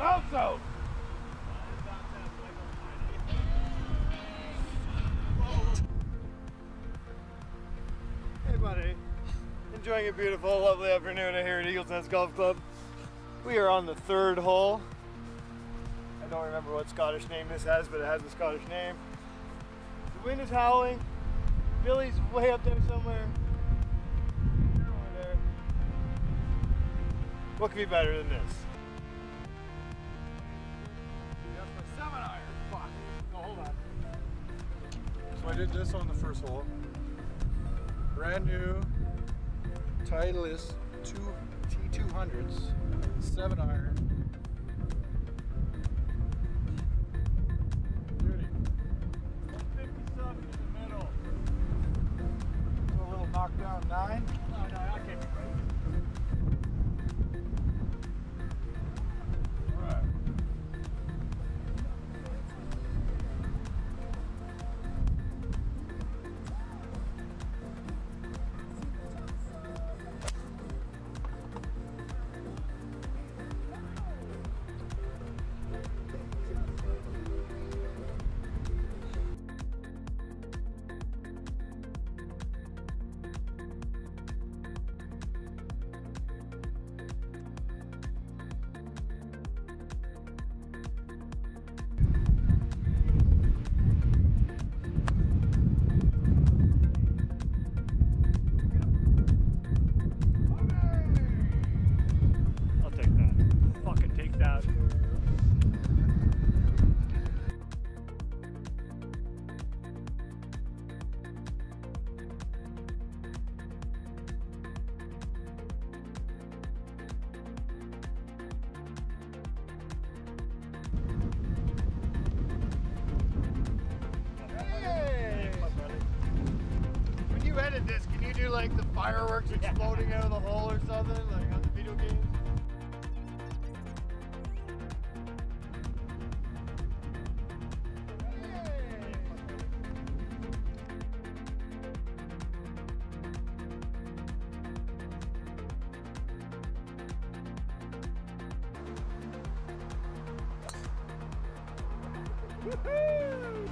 Out. Hey, buddy. Enjoying a beautiful, lovely afternoon here at Eagles Nest Golf Club. We are on the third hole. I don't remember what Scottish name this has, but it has a Scottish name. The wind is howling. Billy's way up there somewhere. What could be better than this? I did this on the first hole. Brand new Titleist two T200s, seven iron. Beauty. 57 in the middle. So a little knockdown nine. No, no, I can't be right. Like the fireworks exploding out of the hole or something, like on the video games? Woohoo!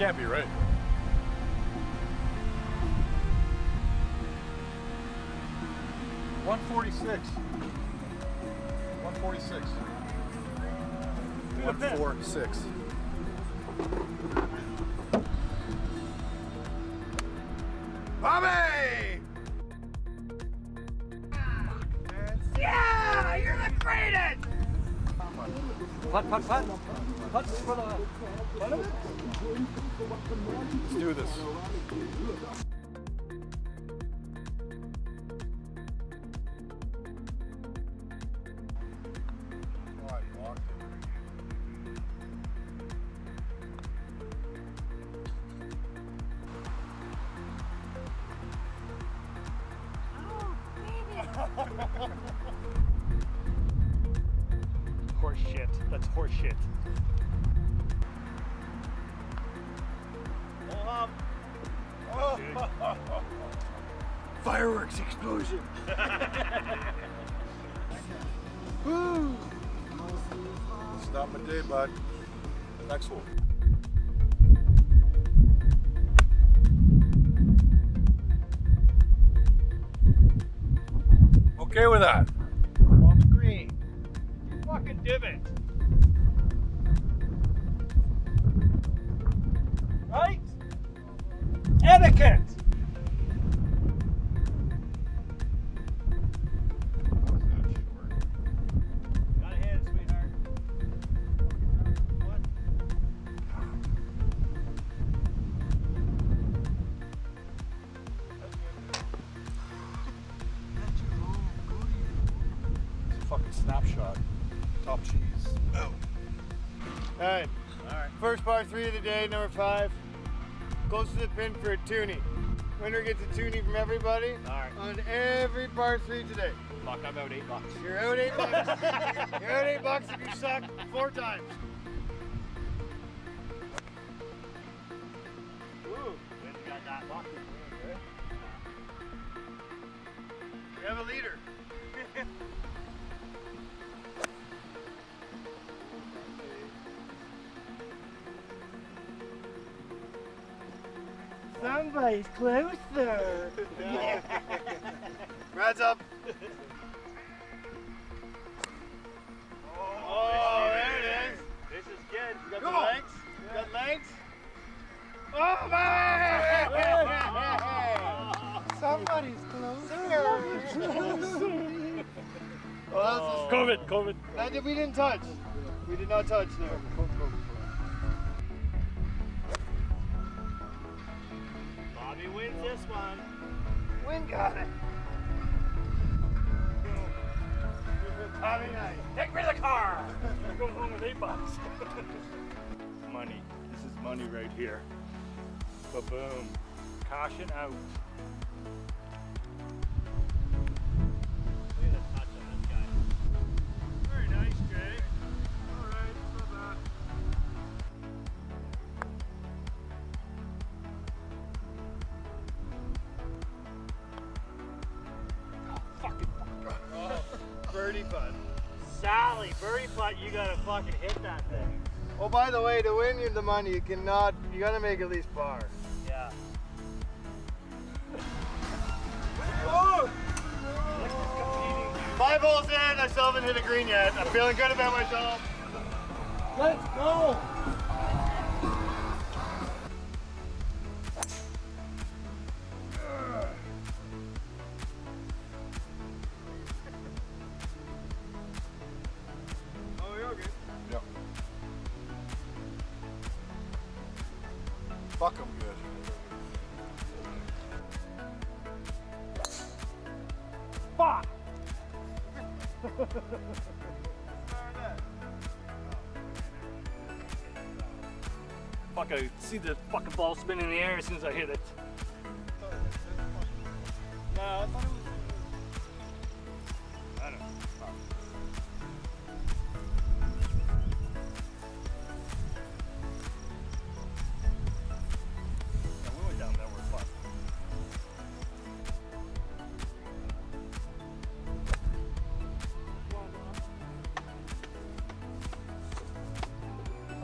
Can't be right. One forty six. One forty six. One four six. Bobby! Yeah, you're the greatest! Putt, putt, putt. Let's do this. Woo! Stop my day, bud. Next one. Okay with that. Top cheese. Oh. All right. All right. First par three of the day, number five. Close to the pin for a toonie. Winner gets a toonie from everybody All right. on every par three today. Fuck, I'm out eight bucks. You're out eight bucks. You're out eight bucks if you suck four times. Ooh, you got that we have a leader. Somebody's closer. Brad's up. Oh, there it is. This is good. You got Come the on. legs? You got legs? Oh, man! Somebody's closer. Well, that's COVID, COVID. That did- we didn't touch. We did not touch there. Win got it. Take me to the car. Go home with eight bucks. money. This is money right here. Ba boom. Caution out. Birdie you gotta fucking hit that thing. Oh, by the way, to win you the money, you cannot. You gotta make at least par. Yeah. Five holes in, I still haven't hit a green yet. I'm feeling good about myself. Let's go. Fuck. Fuck, I see the fucking ball spin in the air as soon as I hit it. No,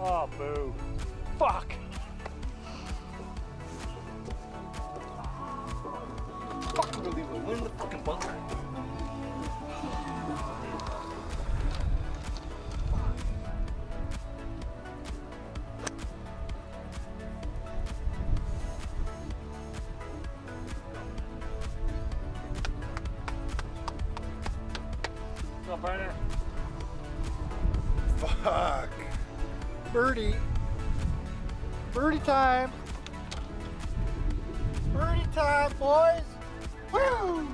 Oh, boo. Fuck. Fucking unbelievable. Win the fucking bunker. Up. Fuck. Birdie. Birdie time. Birdie time, boys. Woo!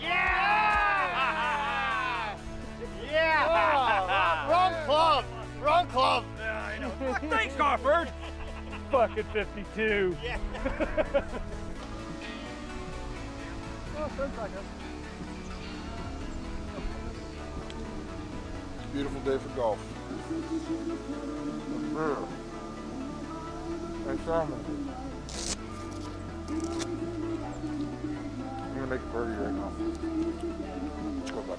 Yeah! Yeah! Wrong club! Wrong club! Yeah, I know. Thanks, Garford. Fucking 52. Yeah. Beautiful day for golf. Thanks, Simon. I'm gonna make a birdie right now. Let's go, bud.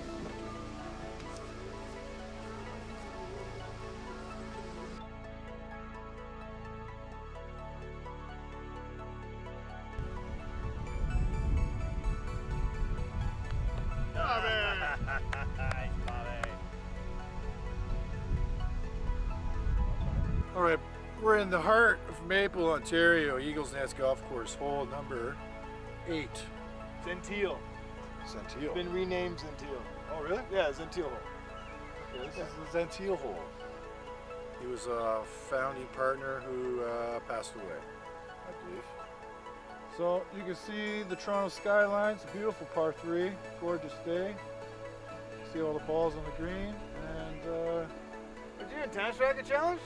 We're in the heart of Maple, Ontario, Eagles Nest Golf Course, hole number eight. Gentile. Gentile. Been renamed Gentile. Oh, really? Yeah, Gentile. Okay, this is the Gentile hole. He was a founding partner who uh, passed away, I believe. So you can see the Toronto skyline. It's a beautiful par three, gorgeous day. See all the balls on the green, and uh, We're doing a tennis racket challenge?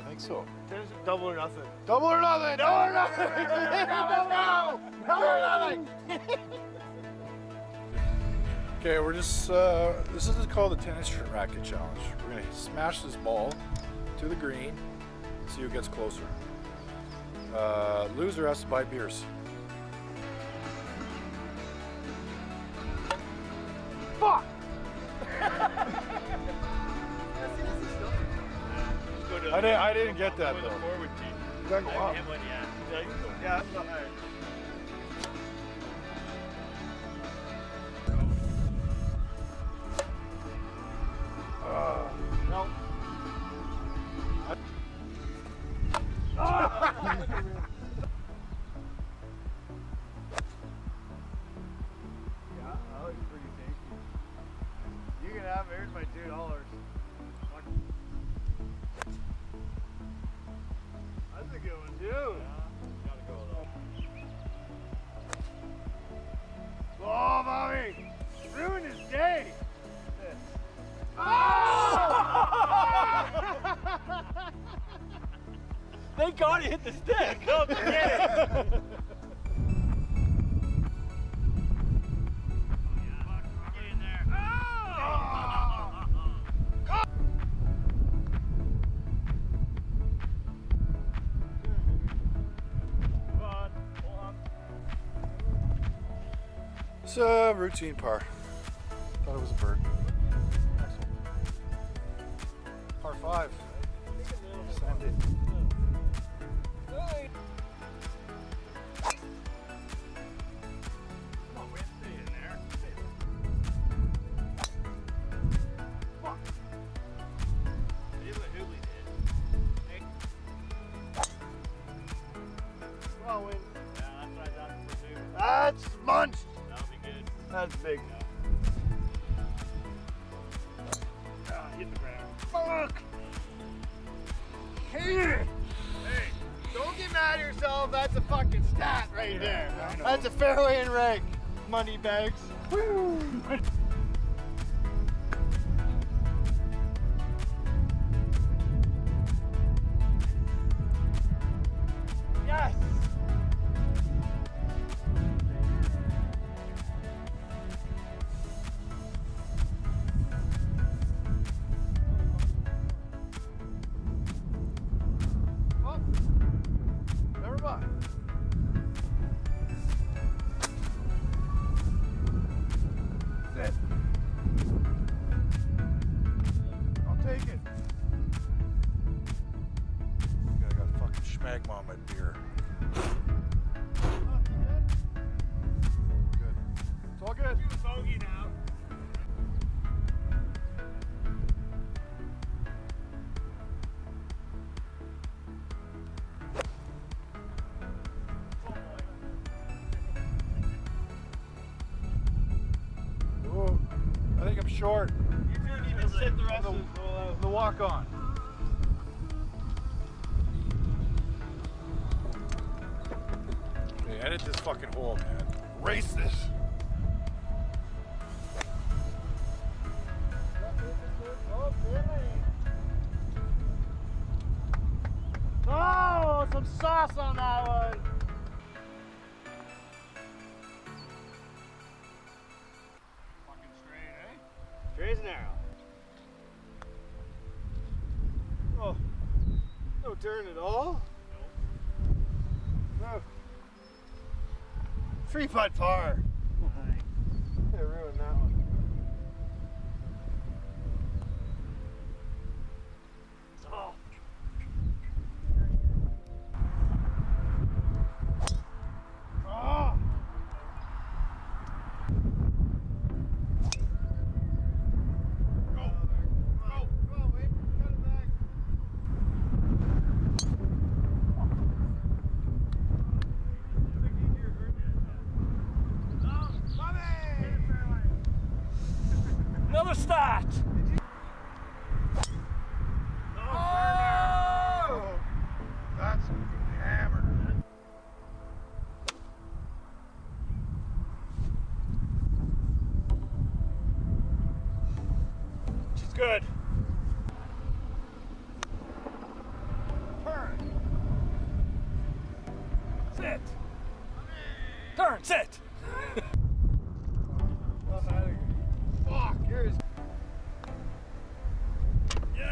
I think so. Tennis, double or nothing. Double or nothing! Double or nothing! Double or nothing! Okay, we're just, uh, this is called the tennis racket challenge. We're gonna smash this ball to the green, see who gets closer. Uh, loser has to buy beers. Fuck! I didn't, I didn't get that With a though. forward tee. That- wow. One, yeah. Yeah, you can go. Yeah. No. Ah. Yeah, that looks pretty tasty. You can have. Here's my two dollars. That's a good one too. Gotta go though. Oh, Bobby! Ruined his day! Thank God he hit the stick. Go get it. It's a routine par. Thought it was a bird. One. Par five. That's big. Ah, hit the ground. Fuck! Hey! Don't get mad at yourself. That's a fucking stat right there. That's a fairway and rake, Money bags. Woo! Short. You two need to sit the rest of the hole. The walk on. Okay, edit this fucking hole, man. Race this. Turn at all. No. Three putt par. Another start.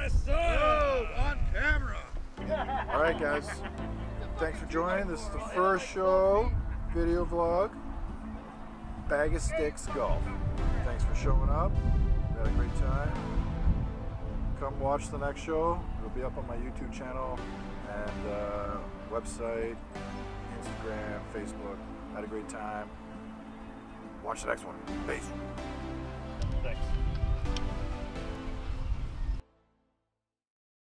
Yes, sir. on camera. All right, guys. Thanks for joining. This is the first show, video vlog, Bag of Sticks Golf. Thanks for showing up. We had a great time. Come watch the next show. It'll be up on my YouTube channel and uh, website, Instagram, Facebook. Had a great time. Watch the next one. Peace.